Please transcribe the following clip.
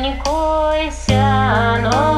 не койся, но...